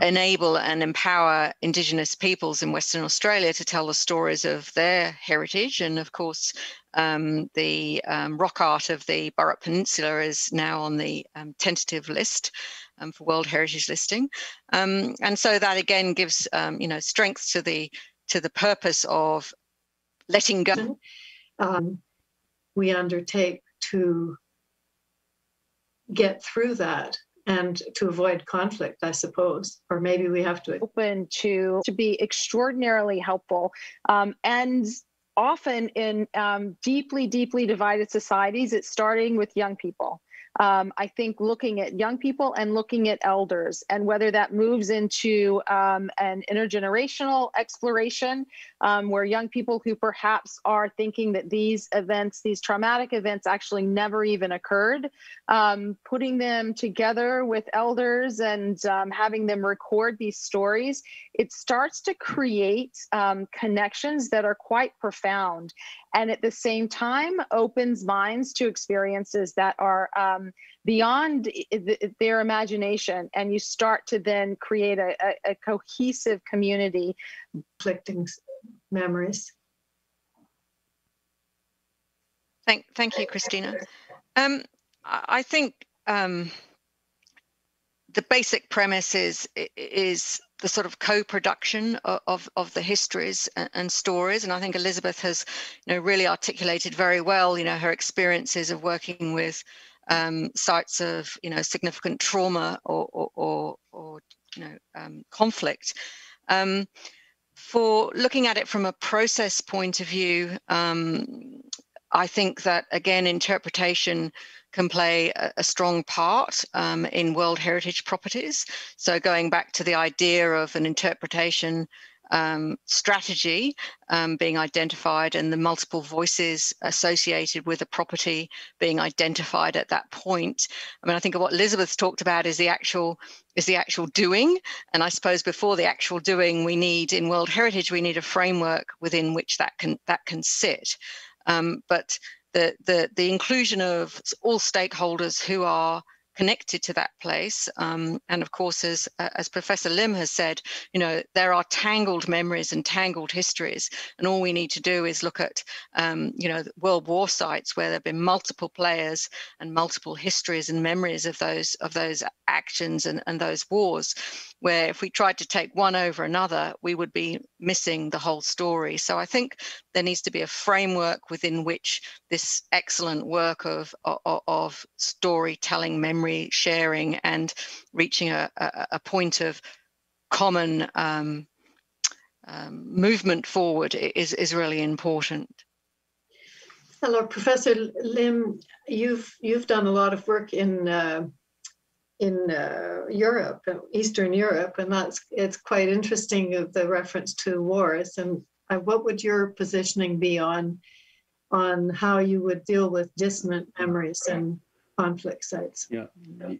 enable and empower Indigenous peoples in Western Australia to tell the stories of their heritage. And of course, um, the um, rock art of the Burrup Peninsula is now on the um, tentative list um, for World Heritage listing. And so that again gives you know strength to the to the purpose of letting go. we undertake to get through that and to avoid conflict i suppose or maybe we have to open to to be extraordinarily helpful um, and often in um, deeply deeply divided societies it's starting with young people um, I think looking at young people and looking at elders, and whether that moves into um, an intergenerational exploration um, where young people who perhaps are thinking that these events, these traumatic events, actually never even occurred, um, putting them together with elders and um, having them record these stories, it starts to create um, connections that are quite profound and at the same time opens minds to experiences that are um, beyond their imagination and you start to then create a, a, a cohesive community reflecting memories thank thank you christina um, i think um, the basic premise is is the sort of co-production of, of, the histories and, and, stories. And I think Elizabeth has, you know, really articulated very well, you know, her experiences of working with um, sites of you know significant trauma or or, or, or you know um, conflict. Um, for looking at it from a process point of view, um, I think that again interpretation can play a, a strong part um, in World Heritage properties. So going back to the idea of an interpretation um, strategy um, being identified and the multiple voices associated with a property being identified at that point. I mean, I think what Elizabeth's talked about is the actual is the actual doing, and I suppose before the actual doing, we need in World Heritage we need a framework within which that can that can sit. Um, but the, the the inclusion of all stakeholders who are connected to that place. Um, and of course, as, as Professor Lim has said, you know, there are tangled memories and tangled histories. And all we need to do is look at, um, you know, World War sites where there have been multiple players and multiple histories and memories of those of those actions and, and those wars, where if we tried to take one over another, we would be missing the whole story. So I think there needs to be a framework within which this excellent work of, of, of storytelling memory sharing and reaching a, a, a point of common um, um, movement forward is, is really important. Hello, Professor Lim. You've you've done a lot of work in uh, in uh, Europe, Eastern Europe, and that's it's quite interesting of the reference to wars. And uh, what would your positioning be on on how you would deal with dissonant memories and conflict sites. Yeah,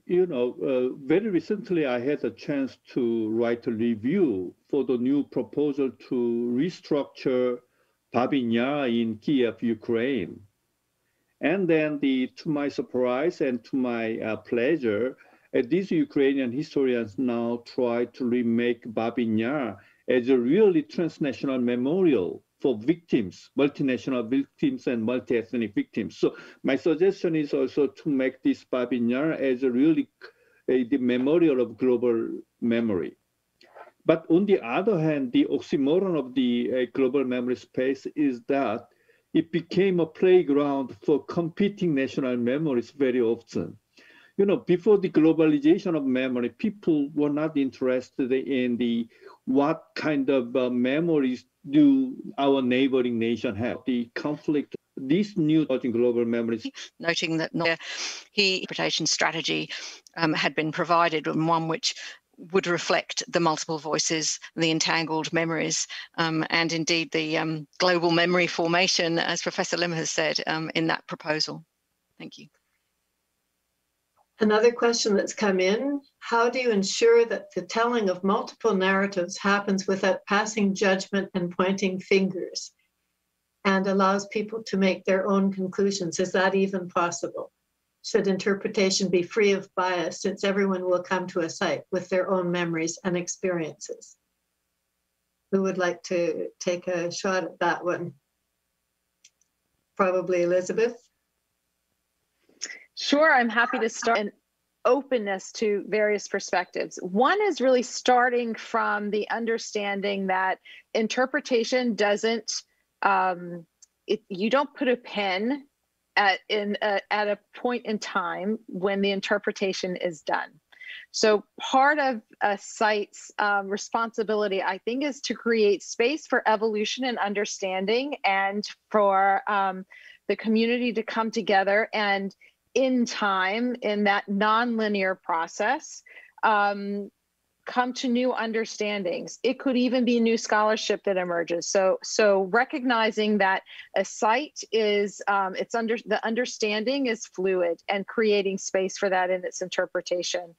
you know, uh, very recently I had a chance to write a review for the new proposal to restructure Babyn Yar in Kiev, Ukraine. And then, the, to my surprise and to my uh, pleasure, uh, these Ukrainian historians now try to remake Babyn Yar as a really transnational memorial for victims, multinational victims and multi-ethnic victims. So my suggestion is also to make this Babyn Yar as a really a, the memorial of global memory. But on the other hand, the oxymoron of the uh, global memory space is that it became a playground for competing national memories very often. You know, before the globalization of memory, people were not interested in the what kind of uh, memories do our neighboring nation have? The conflict, these new global memories. Noting that he interpretation strategy um, had been provided and one which would reflect the multiple voices, the entangled memories, um, and indeed the um, global memory formation, as Professor Lim has said um, in that proposal. Thank you. Another question that's come in, how do you ensure that the telling of multiple narratives happens without passing judgment and pointing fingers and allows people to make their own conclusions? Is that even possible? Should interpretation be free of bias since everyone will come to a site with their own memories and experiences? Who would like to take a shot at that one? Probably Elizabeth. Sure, I'm happy to start an openness to various perspectives. One is really starting from the understanding that interpretation doesn't, um, it, you don't put a pen at in a, at a point in time when the interpretation is done. So part of a site's um, responsibility, I think, is to create space for evolution and understanding, and for um, the community to come together and in time in that nonlinear process um, come to new understandings. It could even be new scholarship that emerges. So so recognizing that a site is um, it's under the understanding is fluid and creating space for that in its interpretation.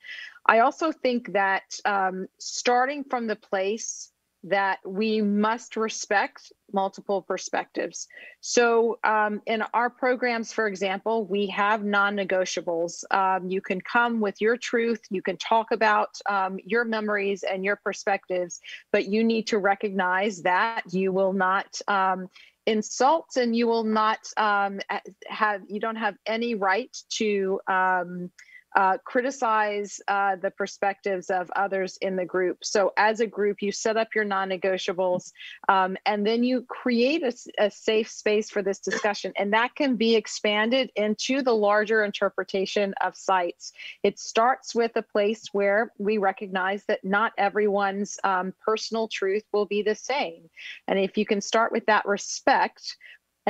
I also think that um, starting from the place that we must respect multiple perspectives. So, um, in our programs, for example, we have non negotiables. Um, you can come with your truth, you can talk about um, your memories and your perspectives, but you need to recognize that you will not. Um, insult and you will not um, have you don't have any right to um, uh, criticize uh, the perspectives of others in the group. So, as a group, you set up your non negotiables um, and then you create a, a, safe space for this discussion. And that can be expanded into the larger interpretation of sites. It starts with a place where we recognize that not everyone's um, personal truth will be the same. And if you can start with that respect,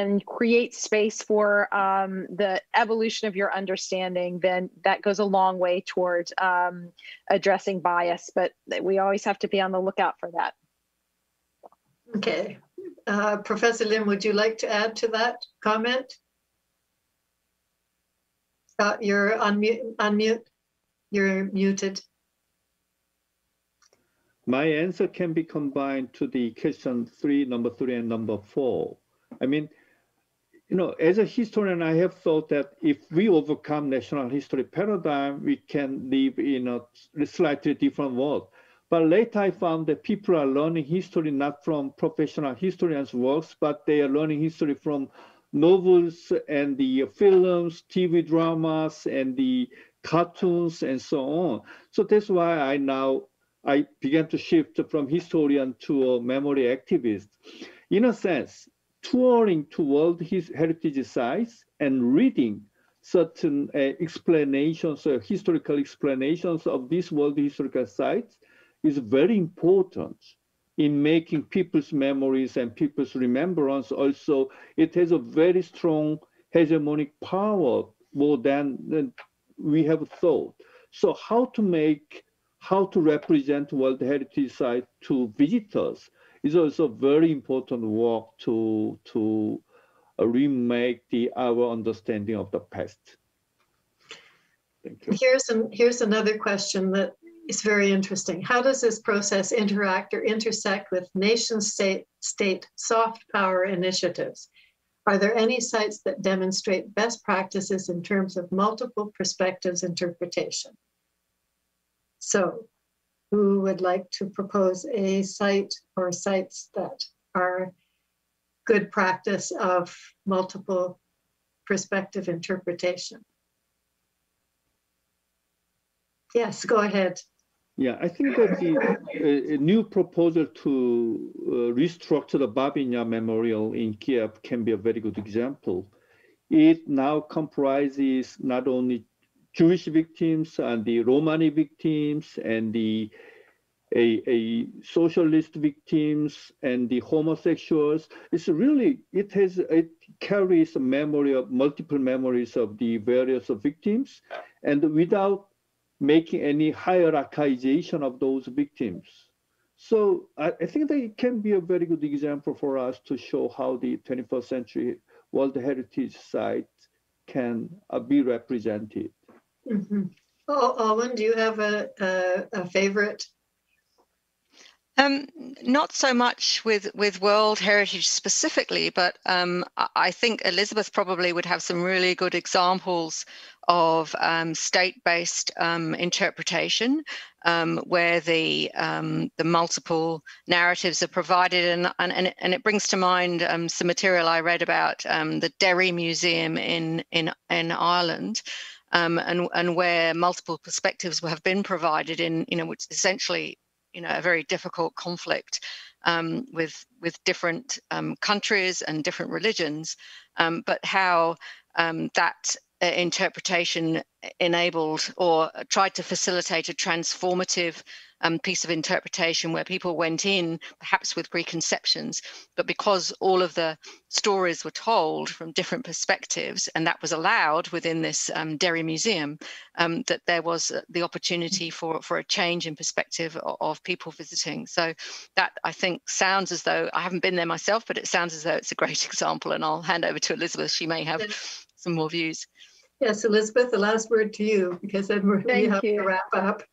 and create space for um, the evolution of your understanding, then that goes a long way towards um, addressing bias. But we always have to be on the lookout for that. Okay. Uh, Professor Lim, would you like to add to that comment? Uh, you're unmute, unmute. You're muted. My answer can be combined to the question three, number three, and number four. I mean, you know, as a historian, I have thought that if we overcome national history paradigm, we can live in a slightly different world. But later I found that people are learning history not from professional historians' works, but they are learning history from novels and the films, TV dramas, and the cartoons, and so on. So that's why I now I began to shift from historian to a memory activist. In a sense, touring to World Heritage Sites and reading certain uh, explanations, uh, historical explanations of these World Historical Sites is very important in making people's memories and people's remembrance. Also, it has a very strong hegemonic power more than, than we have thought. So how to make, how to represent World Heritage Site to visitors is also very important work to to uh, remake the our understanding of the past. Thank you. Here's an, here's another question that is very interesting. How does this process interact or intersect with nation state state soft power initiatives? Are there any sites that demonstrate best practices in terms of multiple perspectives interpretation? So who would like to propose a site or sites that are good practice of multiple perspective interpretation. Yes, go ahead. Yeah, I think that the new proposal to uh, restructure the Babyn Yar Memorial in Kiev can be a very good example. It now comprises not only Jewish victims and the Romani victims and the a, a socialist victims and the homosexuals. It's really, it has, it carries a memory of multiple memories of the various victims and without making any hierarchization of those victims. So I, I think that it can be a very good example for us to show how the 21st century World Heritage Site can uh, be represented. Mm-hmm. Oh, Owen, do you have a, a, a favorite? Um, not so much with with World Heritage specifically, but um, I think Elizabeth probably would have some really good examples of um, state-based um, interpretation, um, where the um, the multiple narratives are provided, and and and it brings to mind some material I read about the Derry Museum in in in Ireland um, and and where multiple perspectives have been provided in you know which essentially you know a very difficult conflict um, with with different um, countries and different religions, um, but how um, that uh, interpretation enabled or tried to facilitate a transformative um, piece of interpretation where people went in perhaps with preconceptions, but because all of the stories were told from different perspectives, and that was allowed within this um, Derry Museum, um, that there was uh, the opportunity for, for a change in perspective of, of, people visiting. So that I think sounds as though I haven't been there myself, but it sounds as though it's a great example. And I'll hand over to Elizabeth. She may have some more views. Yes, Elizabeth, the last word to you because then we have you. to wrap up.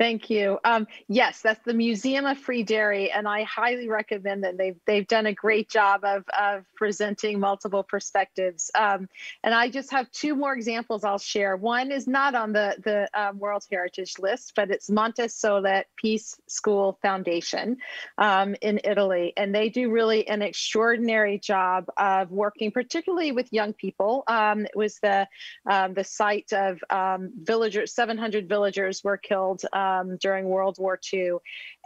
Thank you. Um, yes, that's the Museum of Free Derry, and I highly recommend that they've they've done a great job of of presenting multiple perspectives. Um, and I just have two more examples I'll share. One is not on the the um, World Heritage list, but it's Monte Sole Peace School Foundation um, in Italy, and they do really an extraordinary job of working, particularly with young people. Um, it was the um, the site of villagers, 700 villagers were killed um, during World War II.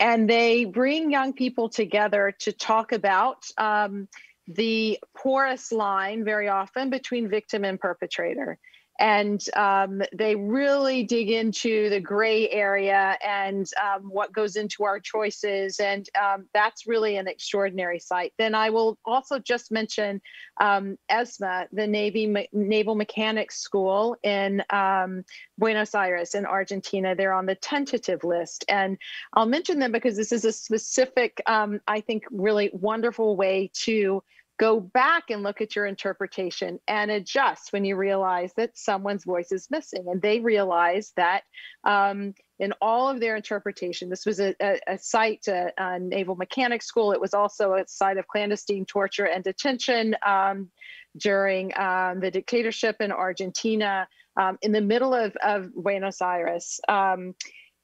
And they bring young people together to talk about um, the porous line very often between victim and perpetrator and um, they really dig into the gray area and um, what goes into our choices. And um, that's really an extraordinary site then i will also just mention um, esma the navy naval mechanics school in um, buenos aires in argentina. They're on the tentative list. And i'll mention them because this is a specific um, i think really wonderful way to go back and look at your interpretation and adjust when you realize that someone's voice is missing. And they realize that um, in all of their interpretation, this was a, a, a site, a, a, naval mechanics school. It was also a site of clandestine torture and detention um, during um, the dictatorship in Argentina um, in the middle of, of Buenos Aires. Um,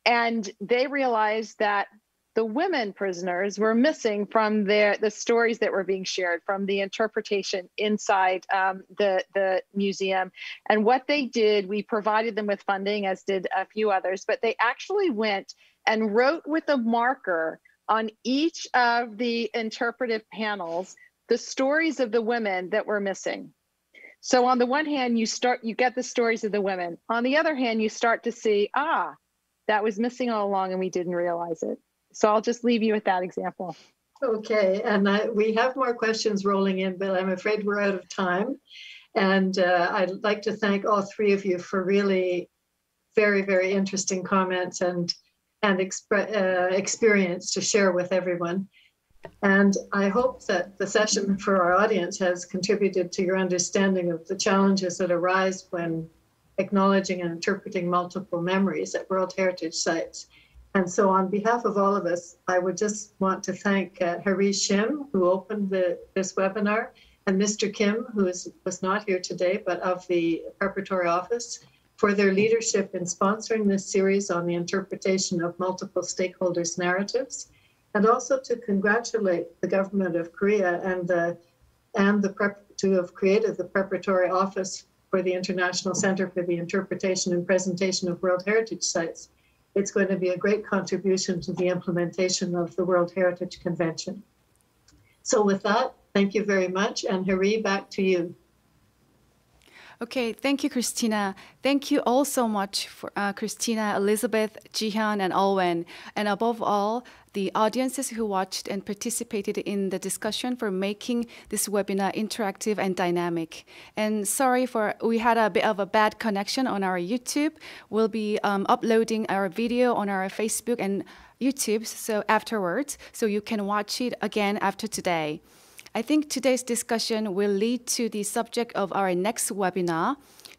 and they realized that the women prisoners were missing from their the stories that were being shared from the interpretation inside um, the the museum. And what they did we provided them with funding as did a few others but they actually went and wrote with a marker on each of the interpretive panels the stories of the women that were missing. So on the one hand you start you get the stories of the women. On the other hand you start to see ah that was missing all along and we didn't realize it so I'll just leave you with that example. Okay, and I, we have more questions rolling in, but I'm afraid we're out of time. And uh, I'd like to thank all three of you for really very, very interesting comments and and uh, experience to share with everyone. And I hope that the session for our audience has contributed to your understanding of the challenges that arise when acknowledging and interpreting multiple memories at World Heritage Sites. And so, on behalf of all of us, I would just want to thank uh, Harish Shim, who opened the, this webinar, and Mr. Kim, who is, was not here today, but of the Preparatory Office, for their leadership in sponsoring this series on the interpretation of multiple stakeholders' narratives, and also to congratulate the government of Korea and the and the prep to have created the Preparatory Office for the International Center for the Interpretation and Presentation of World Heritage Sites it's going to be a great contribution to the implementation of the World Heritage Convention. So with that, thank you very much. And Hari, back to you. Okay, thank you, Christina. Thank you all so much for uh, Christina, Elizabeth, Jie-Hyun, and Owen, and above all, the audiences who watched and participated in the discussion for making this webinar interactive and dynamic. And sorry for we had a bit of a bad connection on our YouTube. We'll be um, uploading our video on our Facebook and YouTube so afterwards, so you can watch it again after today. I think today's discussion will lead to the subject of our next webinar,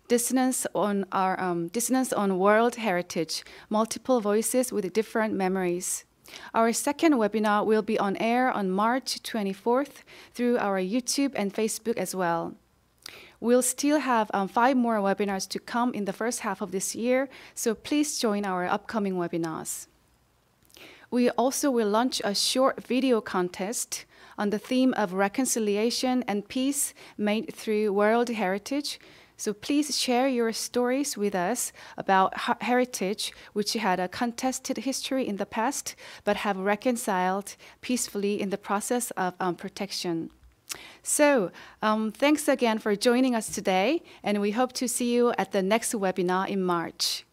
Dissonance on, our, um, Dissonance on World Heritage, Multiple Voices with Different Memories. Our second webinar will be on air on March 24th through our YouTube and Facebook as well. We'll still have um, five more webinars to come in the first half of this year, so please join our upcoming webinars. We also will launch a short video contest on the theme of reconciliation and peace made through World Heritage. So please share your stories with us about heritage, which had a contested history in the past, but have reconciled peacefully in the process of um, protection. So, um, thanks again for joining us today, and we hope to see you at the next webinar in March.